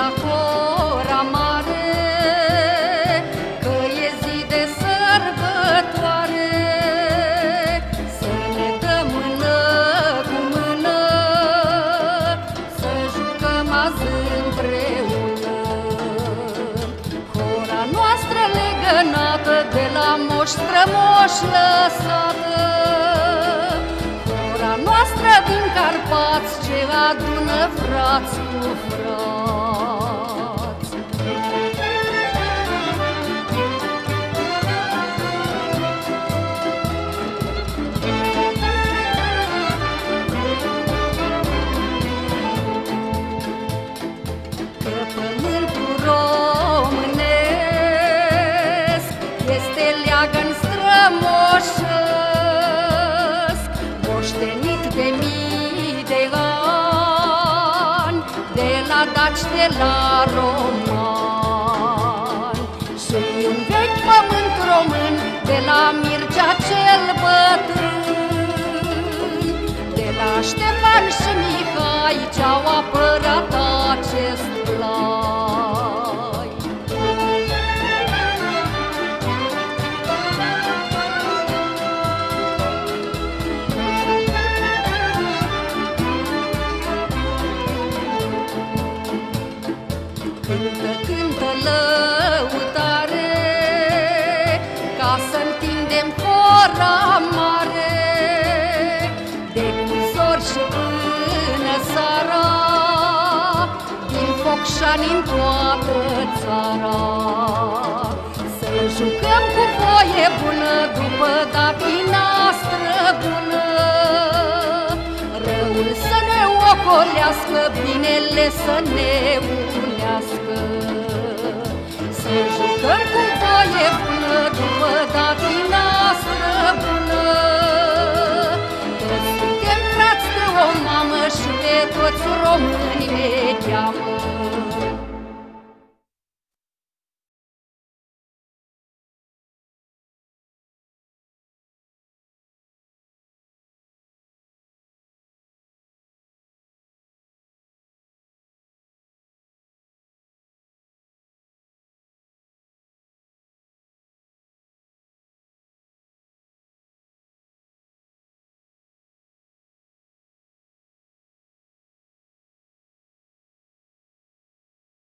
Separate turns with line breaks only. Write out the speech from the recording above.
la cora mare Că e zi de sărbătoare. Să ne dăm mână cu mână Să jucăm azi împreună. Cora noastră legănată De la moș strămoș lăsată Cora noastră din Carpați Ce adună frați cu frați. Că pământul românesc Este leagăn strămoșesc Moștenit de mii de ani De la daci, de la romani Cântă, cântă lăutare Ca să întindem fora mare. De cuzori și până seara Din Focșani în toată țara. Să jucăm cu voie bună După datina străbună ocolească Binele să ne unească. Să jucăm cu voie bună După datina străbună Că suntem frați de o mamă Și de toți românii ne cheamă